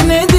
Senin